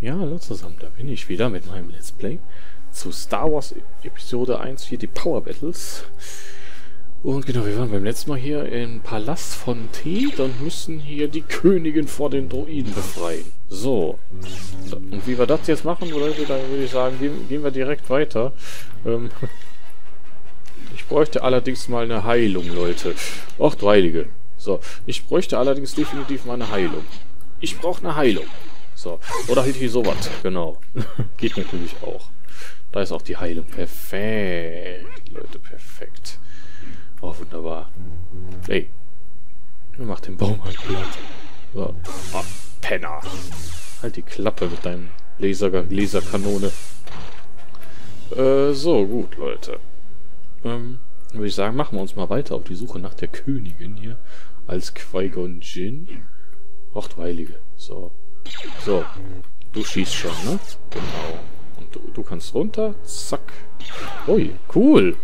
Ja, hallo zusammen, da bin ich wieder mit meinem Let's Play zu Star Wars Episode 1, hier die Power Battles. Und genau, wir waren beim letzten Mal hier im Palast von Ted und müssen hier die Königin vor den Droiden befreien. So. Und wie wir das jetzt machen, Leute, dann würde ich sagen, gehen, gehen wir direkt weiter. Ähm, ich bräuchte allerdings mal eine Heilung, Leute. Och, Heilige. So, ich bräuchte allerdings definitiv mal eine Heilung. Ich brauche eine Heilung. So. Oder halt hier sowas. Genau. Geht natürlich auch. Da ist auch die Heilung. Perfekt. Leute, perfekt. Oh, wunderbar. Ey. Mach den Baum halt platt. So. Oh, Penner. Halt die Klappe mit deinem Laser Laserkanone. Äh, so, gut, Leute. Ähm, würde ich sagen, machen wir uns mal weiter auf die Suche nach der Königin hier. Als Qui-Gon du Heilige. So. So. Du schießt schon, ne? Genau. Und du, du kannst runter. Zack. Ui, cool.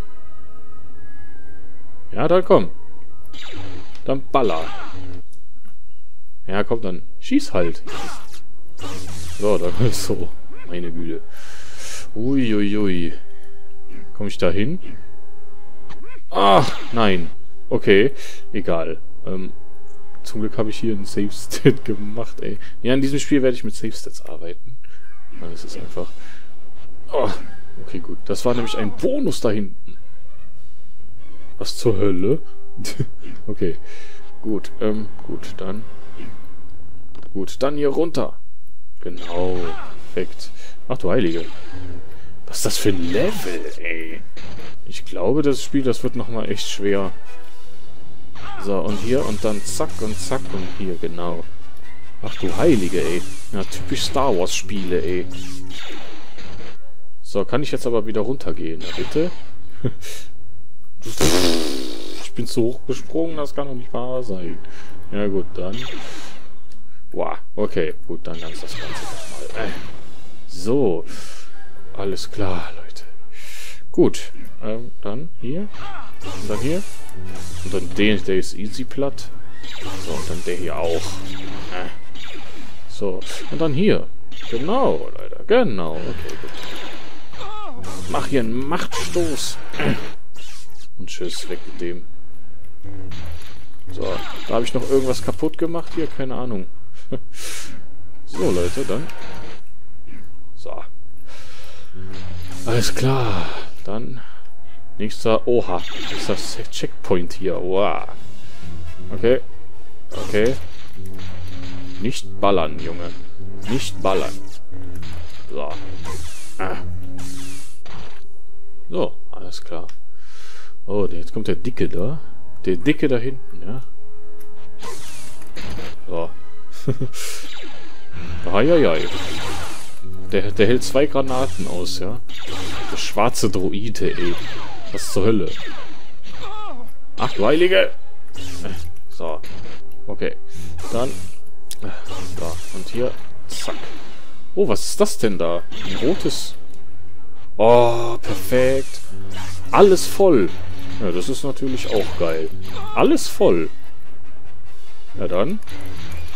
Ja, dann komm. Dann baller. Ja, komm, dann schieß halt. So, dann ist so. Meine Güte. Uiuiui. Ui, ui. Komm ich da hin? Ach, nein. Okay, egal. Ähm, zum Glück habe ich hier einen Save State gemacht, ey. Ja, in diesem Spiel werde ich mit Save Stats arbeiten. Weil es ist einfach... Oh, okay, gut. Das war nämlich ein Bonus da hinten. Was zur Hölle? okay. Gut, ähm, gut, dann... Gut, dann hier runter. Genau, perfekt. Ach du Heilige. Was ist das für ein Level, ey? Ich glaube, das Spiel, das wird nochmal echt schwer. So, und hier und dann zack und zack und hier, genau. Ach du Heilige, ey. Ja, typisch Star Wars Spiele, ey. So, kann ich jetzt aber wieder runtergehen, na bitte? ich bin zu hoch gesprungen, das kann doch nicht wahr sein. Ja gut, dann... Wow, okay, gut, dann ganz das Ganze nochmal. Äh. So, alles klar, Leute. Gut, ähm, dann hier. Und dann hier. Und dann den, der ist easy platt. So, und dann der hier auch. Äh. So, und dann hier. Genau, Leute. Genau. Okay, gut. Mach hier einen Machtstoß. Und tschüss, weg mit dem. So, da habe ich noch irgendwas kaputt gemacht hier. Keine Ahnung. so, Leute, dann. So. Alles klar. Dann Nächster... Oha. Nächster Checkpoint hier. Wow. Okay. Okay. Nicht ballern, Junge. Nicht ballern. So. Ah. So, alles klar. Oh, jetzt kommt der Dicke da. Der Dicke da hinten, ja. So. Eieiei. Der, der hält zwei Granaten aus, ja. Der schwarze Droide, ey. Was zur Hölle? Ach du Heilige! So. Okay. Dann. Da. Und hier. Zack. Oh, was ist das denn da? Ein rotes... Oh, perfekt. Alles voll. Ja, das ist natürlich auch geil. Alles voll. Ja, dann.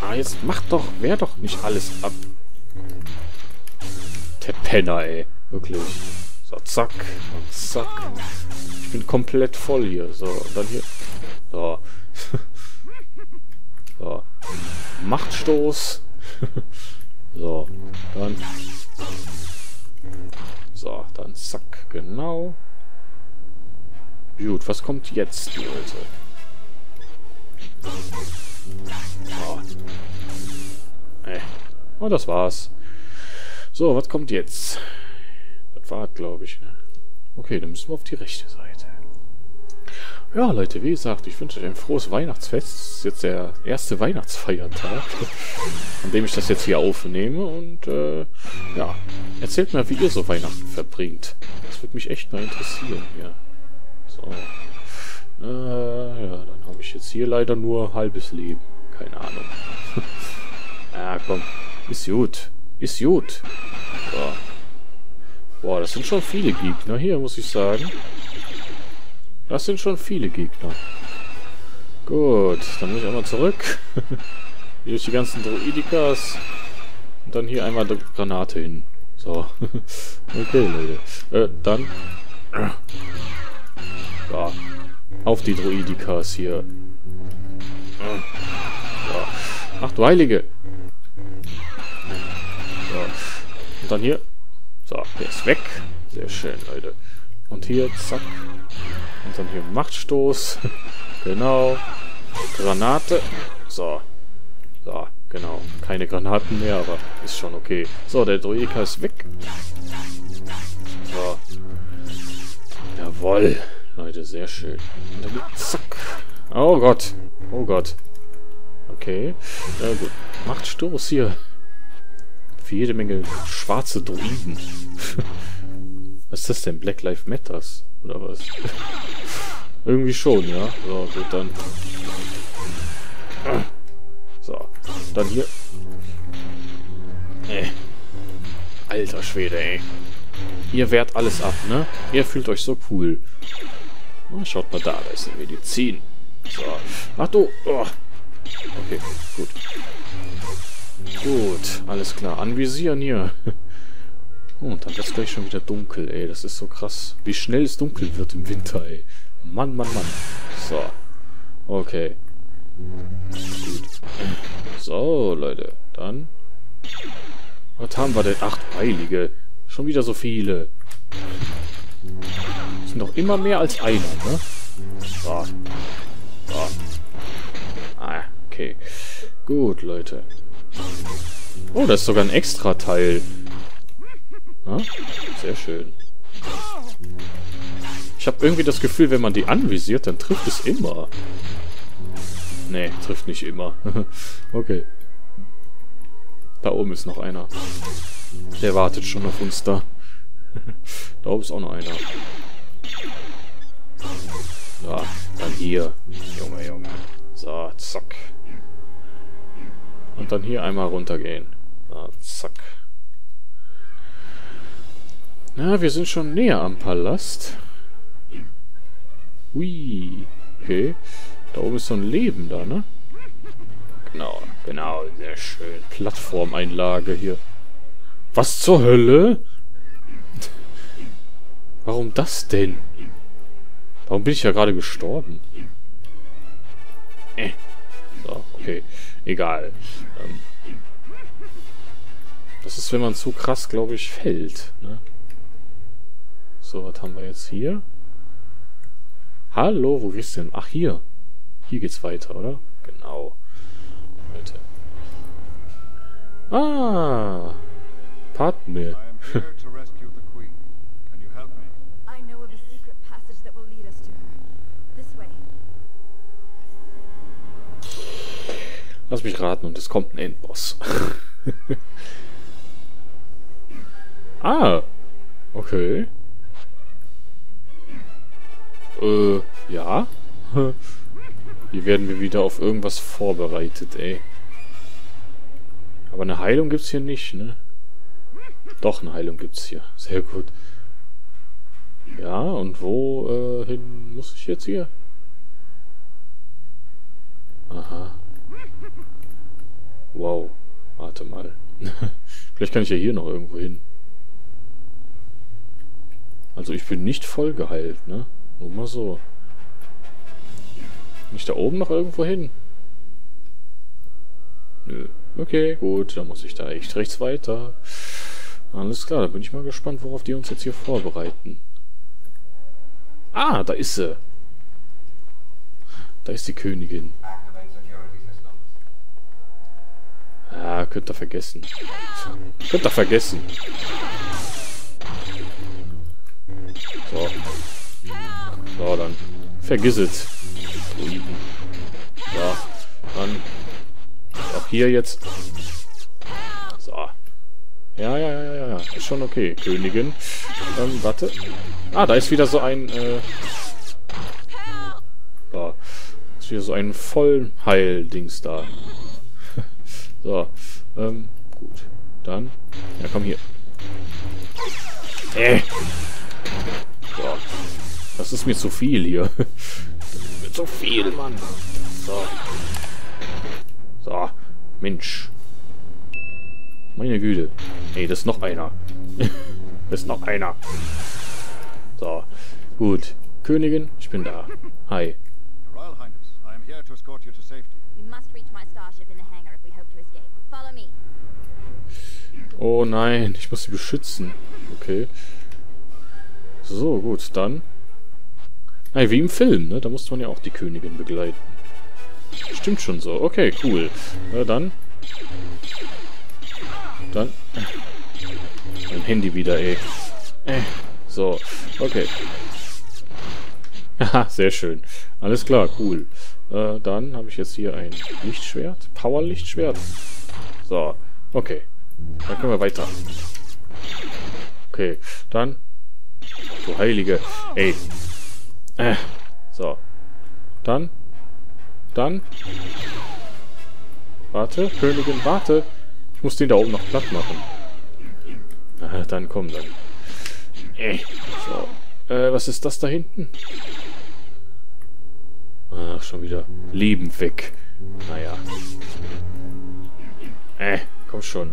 Ah, jetzt macht doch... Wehr doch nicht alles ab. Der Penner, ey. Wirklich. So, zack. Zack. Ich bin komplett voll hier. So, und dann hier. So. so. Machtstoß. so. Dann. So, dann zack. Genau. Gut, was kommt jetzt, Leute? Oh. Äh. Und das war's. So, was kommt jetzt? War, glaube ich. Okay, dann müssen wir auf die rechte Seite. Ja, Leute, wie gesagt, ich wünsche euch ein frohes Weihnachtsfest. Das ist jetzt der erste Weihnachtsfeiertag, an dem ich das jetzt hier aufnehme. Und, äh, ja, erzählt mir, wie ihr so Weihnachten verbringt. Das würde mich echt mal interessieren, ja. So. Äh, ja, dann habe ich jetzt hier leider nur halbes Leben. Keine Ahnung. ja, komm. Ist gut. Ist gut. So. Boah, das sind schon viele Gegner hier, muss ich sagen. Das sind schon viele Gegner. Gut, dann muss ich einmal zurück. Hier durch die ganzen Droidikas. Und dann hier einmal eine Granate hin. So. okay, Leute. Äh, dann... Ja. Auf die Droidikas hier. Ja. Ach du Heilige. So. Und dann hier. So, der ist weg. Sehr schön, Leute. Und hier, zack. Und dann hier Machtstoß. genau. Granate. So. So, genau. Keine Granaten mehr, aber ist schon okay. So, der Droika ist weg. So. Jawoll. Leute, sehr schön. Und dann zack. Oh Gott. Oh Gott. Okay. Ja gut. Macht Stoß hier. Für jede Menge schwarze Druiden. was ist das denn? Black Lives Matters? Oder was? Irgendwie schon, ja. So, gut, dann. So. Dann hier. Äh. Alter Schwede, ey. Ihr wehrt alles ab, ne? Ihr fühlt euch so cool. Oh, schaut mal da, da ist eine Medizin. So. Ach du. Oh. Okay, gut. Gut, alles klar. Anvisieren hier. Oh, und dann wird es gleich schon wieder dunkel, ey. Das ist so krass. Wie schnell es dunkel wird im Winter, ey. Mann, Mann, Mann. So. Okay. Gut. So, Leute. Dann. Was haben wir denn? Acht Heilige. Schon wieder so viele. Das sind doch immer mehr als einer, ne? So. So. Ah, okay. Gut, Leute. Oh, das ist sogar ein extra Teil. Ah, sehr schön. Ich habe irgendwie das Gefühl, wenn man die anvisiert, dann trifft es immer. Nee, trifft nicht immer. okay. Da oben ist noch einer. Der wartet schon auf uns da. da oben ist auch noch einer. So, dann hier. Junge, Junge. So, zack. Und dann hier einmal runtergehen. So, zack. Na, wir sind schon näher am Palast. Hui. Okay. Da oben ist so ein Leben da, ne? Genau, genau. Sehr schön. Plattformeinlage hier. Was zur Hölle? Warum das denn? Warum bin ich ja gerade gestorben? Äh. Okay. Egal. Ähm. Das ist, wenn man zu krass, glaube ich, fällt. Ne? So, was haben wir jetzt hier? Hallo, wo geht's denn? Ach, hier. Hier geht's weiter, oder? Genau. Leute. Ah. Padme. Lass mich raten und es kommt ein Endboss. ah. Okay. Äh, ja. Hier werden wir wieder auf irgendwas vorbereitet, ey. Aber eine Heilung gibt's hier nicht, ne? Doch, eine Heilung gibt's hier. Sehr gut. Ja, und wo äh, hin muss ich jetzt hier? Aha. Wow. Warte mal. Vielleicht kann ich ja hier noch irgendwo hin. Also ich bin nicht voll geheilt, ne? Nur mal so. Nicht da oben noch irgendwo hin? Nö. Okay, gut, dann muss ich da echt rechts weiter. Alles klar, da bin ich mal gespannt, worauf die uns jetzt hier vorbereiten. Ah, da ist sie. Da ist die Königin. Ah, könnt ihr vergessen. Könnt ihr vergessen. So. So, dann. Vergiss es. So. Dann. Auch hier jetzt. So. Ja, ja, ja, ja, ja. Ist schon okay. Königin. Ähm, warte. Ah, da ist wieder so ein, äh... So. Ist wieder so ein Vollheil-Dings da. So. Ähm, gut. Dann. Ja, komm hier. Äh. So. Das ist mir zu viel hier. Das ist mir zu viel, Mann. So. So. Mensch. Meine Güte. Ey, das ist noch einer. das ist noch einer. So. Gut. Königin, ich bin da. Hi. Royal Highness, I am here to escort you to safety. We must reach my starship in the hangar Oh nein, ich muss sie beschützen. Okay. So, gut, dann. Hey, wie im Film, ne? Da musste man ja auch die Königin begleiten. Stimmt schon so. Okay, cool. Na dann. Dann. Mein Handy wieder, ey. Äh, So, okay. Haha, sehr schön. Alles klar, cool. Äh, dann habe ich jetzt hier ein Lichtschwert. Power-Lichtschwert. So, okay. Dann können wir weiter. Okay, dann. Du Heilige. Ey. Äh, so. Dann. Dann. Warte, Königin, warte. Ich muss den da oben noch platt machen. Ah, dann komm dann. Äh, so. Äh, was ist das da hinten? Ach, schon wieder. Leben weg. Naja. Äh, komm schon.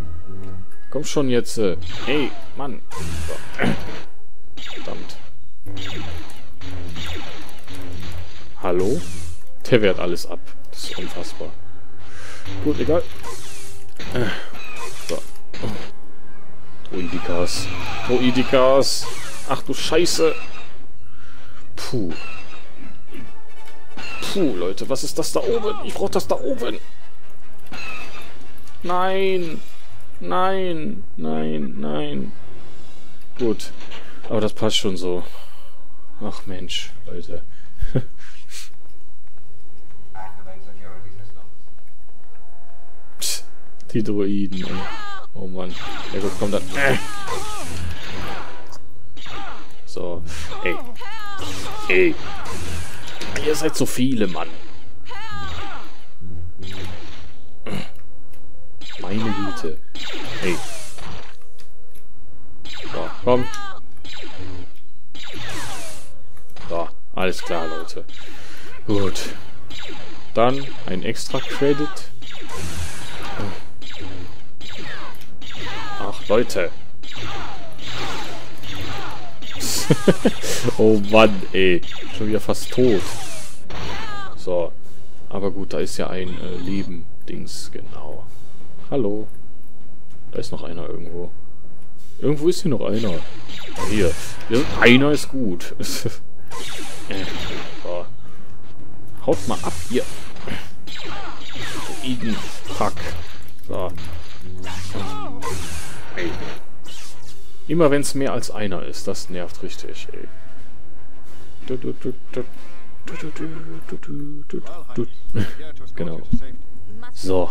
Komm schon jetzt. Äh. Ey, Mann. Verdammt. Hallo? Der wehrt alles ab. Das ist unfassbar. Gut, egal. So. Droidikas. Droidikas. Ach du Scheiße. Puh. Puh, Leute, was ist das da oben? Ich brauche das da oben. Nein. Nein. Nein. Nein. Gut. Aber das passt schon so. Ach Mensch, Leute. Psst, die Droiden, ey. Oh Mann. Ja gut, komm dann. So. Ey. Ey. Ihr seid so viele, Mann. Meine Güte. Ey. So, komm. So, alles klar, Leute. Gut. Dann ein extra Credit. Ach, Leute. oh Mann, ey. Schon wieder fast tot. So. Aber gut, da ist ja ein äh, Leben-Dings, genau. Hallo. Da ist noch einer irgendwo. Irgendwo ist hier noch einer. Ah, hier. hier. Einer ist gut. Äh, so. Haut mal ab, hier. Eden. Fuck. So. Ey. Immer wenn es mehr als einer ist, das nervt richtig, ey. Genau. So.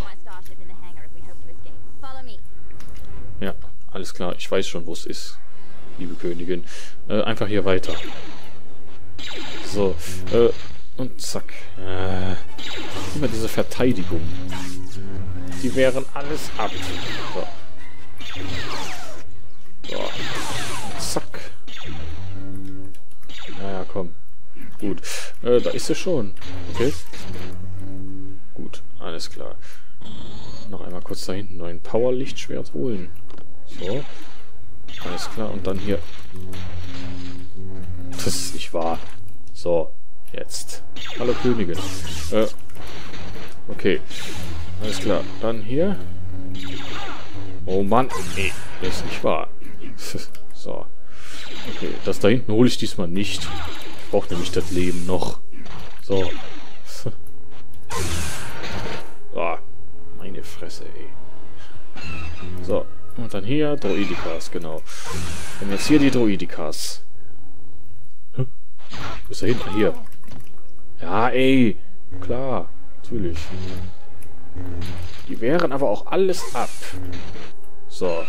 Ja, alles klar. Ich weiß schon, wo es ist, liebe Königin. Äh, einfach hier weiter. So, äh, und zack. Äh, immer diese Verteidigung. Die wehren alles ab. So. So. Zack. Naja, komm. Gut. Äh, da ist sie schon. Okay. Gut, alles klar. Noch einmal kurz da hinten ein Power-Lichtschwert holen. So. Alles klar, und dann hier. Das ist nicht wahr. So, jetzt. Hallo Königin. Äh, okay. Alles klar, dann hier. Oh Mann, nee, das ist nicht wahr. so. Okay, das da hinten hole ich diesmal nicht. Ich brauche nämlich das Leben noch. So. Ah, meine Fresse, ey. So, und dann hier Droidikas, genau. Und jetzt hier die Droidikas. Hä? Wo ist er hinten? Hier. Ja, ey. Klar, natürlich. Die wehren aber auch alles ab. So.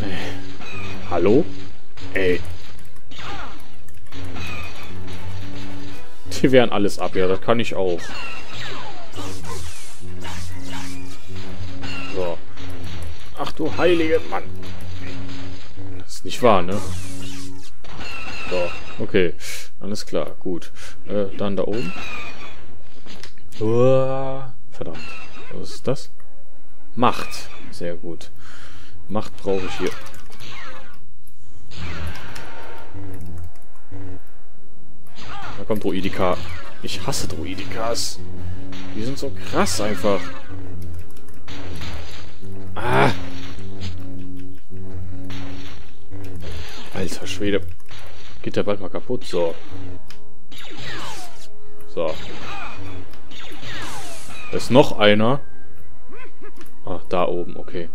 Äh. Hallo? Ey. Die wehren alles ab, ja, das kann ich auch. Ach du heilige Mann. Das ist nicht wahr, ne? So, okay. Alles klar, gut. Äh, dann da oben. Uah, verdammt. Was ist das? Macht. Sehr gut. Macht brauche ich hier. Da kommt Druidika. Ich hasse Druidikas. Die sind so krass einfach. Ah. Alter Schwede. Geht der bald mal kaputt? So. So. Da ist noch einer. Ach, da oben, okay.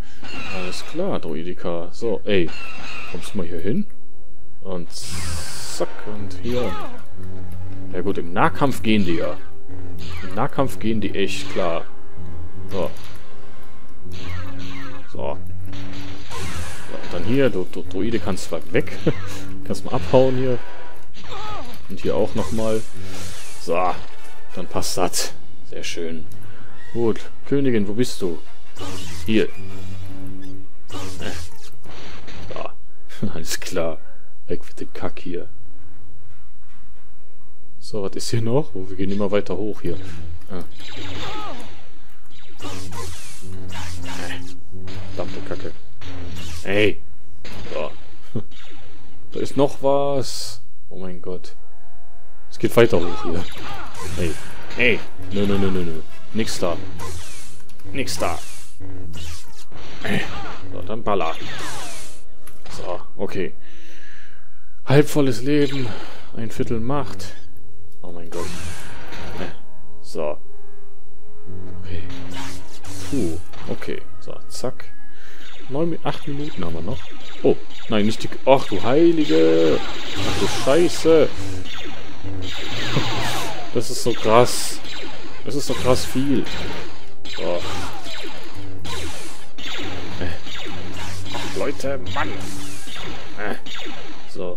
Alles klar, Druidika. So, ey. Kommst du mal hier hin? Und zack, und hier. Ja gut, im Nahkampf gehen die ja. Im Nahkampf gehen die echt klar. So. So. Dann hier, du, du Druide kannst zwar weg. kannst mal abhauen hier. Und hier auch nochmal. So. Dann passt das. Sehr schön. Gut. Königin, wo bist du? Hier. Ja. Alles klar. Weg mit dem Kack hier. So, was ist hier noch? Oh, wir gehen immer weiter hoch hier. Ah. Verdammte Kacke. Ey. So. Da ist noch was. Oh mein Gott. Es geht weiter hoch hier. Hey. Hey. Nö, nö, nö, nö, nö. Nix da. Nix da. So, dann baller. So, okay. Halbvolles Leben. Ein Viertel Macht. Oh mein Gott. So. Okay. Puh. Okay. So, zack. Neun, acht Minuten haben wir noch. Oh, nein, nicht die... Ach, du Heilige! Ach, du Scheiße! Das ist so krass. Das ist so krass viel. So. Äh. Leute, Mann! Äh. So.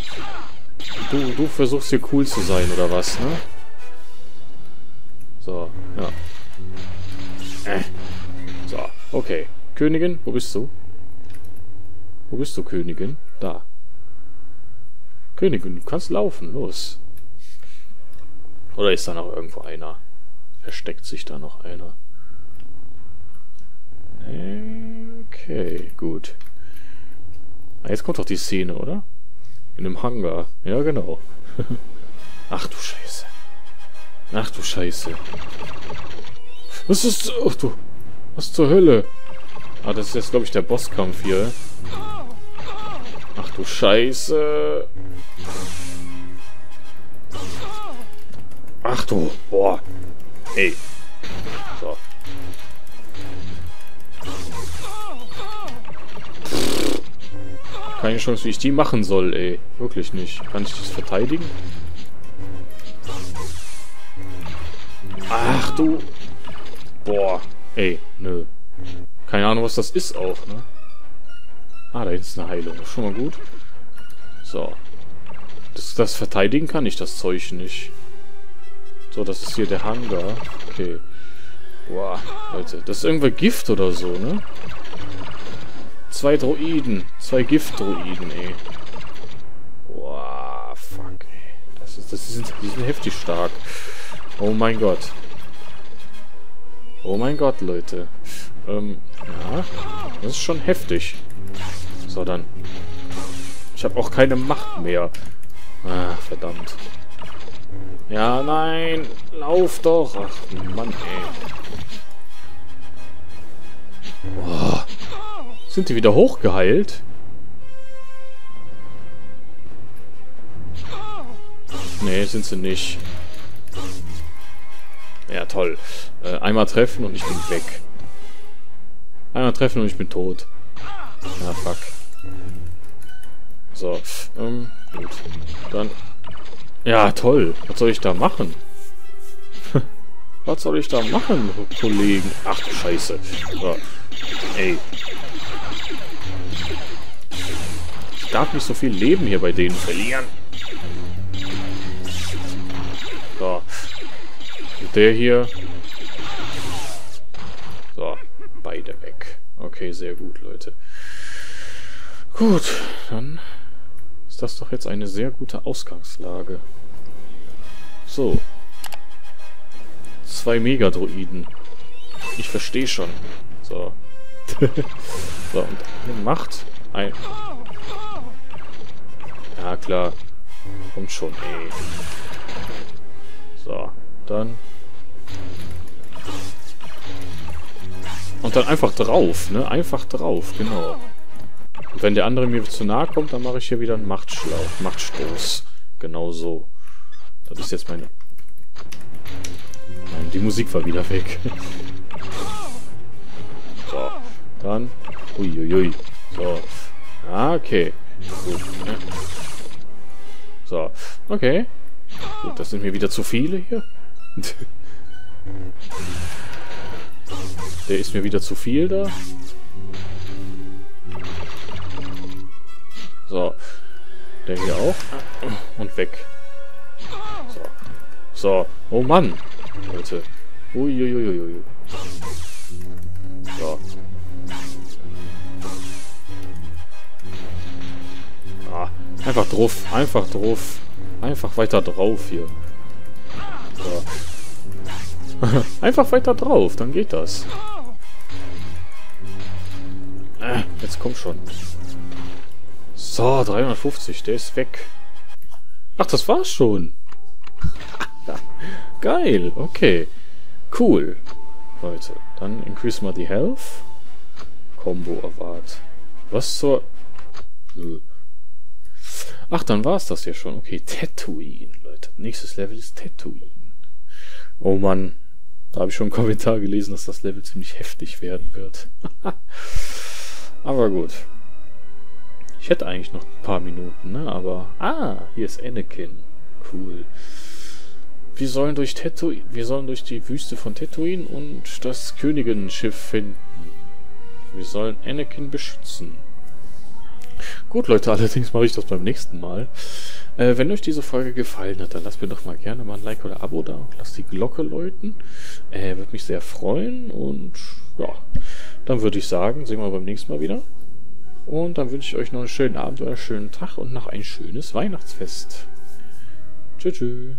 Du, du versuchst hier cool zu sein, oder was, ne? So, ja. Äh. So, okay. Königin, wo bist du? Wo bist du, Königin? Da. Königin, du kannst laufen, los. Oder ist da noch irgendwo einer? Versteckt sich da noch einer? Okay, gut. Jetzt kommt doch die Szene, oder? In einem Hangar. Ja, genau. Ach du Scheiße. Ach du Scheiße. Was ist... Ach du... Was zur Hölle? Ah, das ist jetzt, glaube ich, der Bosskampf hier. Ach du Scheiße. Ach du... Boah. Ey. So. Keine Chance, wie ich die machen soll, ey. Wirklich nicht. Kann ich das verteidigen? Ach du... Boah. Ey, nö. Keine Ahnung, was das ist auch, ne? Ah, da ist eine Heilung. Schon mal gut. So. Das, das verteidigen kann ich, das Zeug nicht. So, das ist hier der Hangar. Okay. Boah, Leute. Das ist irgendwer Gift oder so, ne? Zwei Droiden. Zwei Gift-Droiden, ey. Boah, fuck, ey. Das ist, das sind, die sind heftig stark. Oh mein Gott. Oh mein Gott, Leute. Ähm, ja. Das ist schon heftig. So, dann. Ich habe auch keine Macht mehr. Ah, verdammt. Ja, nein. Lauf doch. Ach, Mann, ey. Boah. Sind die wieder hochgeheilt? Nee, sind sie nicht. Ja, toll. Äh, einmal treffen und ich bin weg. Einmal treffen und ich bin tot. Na, fuck. So, ähm, gut. Dann... Ja, toll. Was soll ich da machen? Was soll ich da machen, Kollegen? Ach Scheiße. So. Ey. Ich darf nicht so viel Leben hier bei denen verlieren. So. Der hier. So. Beide weg. Okay, sehr gut, Leute. Gut, dann ist das doch jetzt eine sehr gute Ausgangslage. So. Zwei Megadroiden. Ich verstehe schon. So. so, und macht ein... Ja, klar. Kommt schon, ey. So, dann... Und dann einfach drauf, ne? Einfach drauf, genau. Und wenn der andere mir zu nahe kommt, dann mache ich hier wieder einen Machtschlauch, Machtstoß. Genau so. Das ist jetzt meine... Nein, die Musik war wieder weg. so, dann... Uiuiui. So. Ah, okay. Gut. So, okay. Gut, das sind mir wieder zu viele hier. Der ist mir wieder zu viel da. So. Der hier auch. Und weg. So. So. Oh Mann. Leute. Uiuiuiui. So. Ah, einfach drauf. Einfach drauf. Einfach weiter drauf hier. So. einfach weiter drauf, dann geht das. Äh, jetzt komm schon. So, 350, der ist weg. Ach, das war's schon. Geil, okay. Cool. Leute, dann increase mal die Health. Combo erwart. Was zur... Nö. Ach, dann war's das ja schon. Okay, Tatooine, Leute. Nächstes Level ist Tatooine. Oh Mann. Da habe ich schon einen Kommentar gelesen, dass das Level ziemlich heftig werden wird. Aber gut. Ich hätte eigentlich noch ein paar Minuten, ne? Aber... Ah, hier ist Anakin. Cool. Wir sollen durch Tatooine... Wir sollen durch die Wüste von Tatooine und das Königenschiff finden. Wir sollen Anakin beschützen. Gut, Leute, allerdings mache ich das beim nächsten Mal. Äh, wenn euch diese Folge gefallen hat, dann lasst mir doch mal gerne mal ein Like oder Abo da und lasst die Glocke läuten. Äh, Würde mich sehr freuen und ja, dann würde ich sagen, sehen wir beim nächsten Mal wieder. Und dann wünsche ich euch noch einen schönen Abend oder einen schönen Tag und noch ein schönes Weihnachtsfest. Tschüss. tschüss.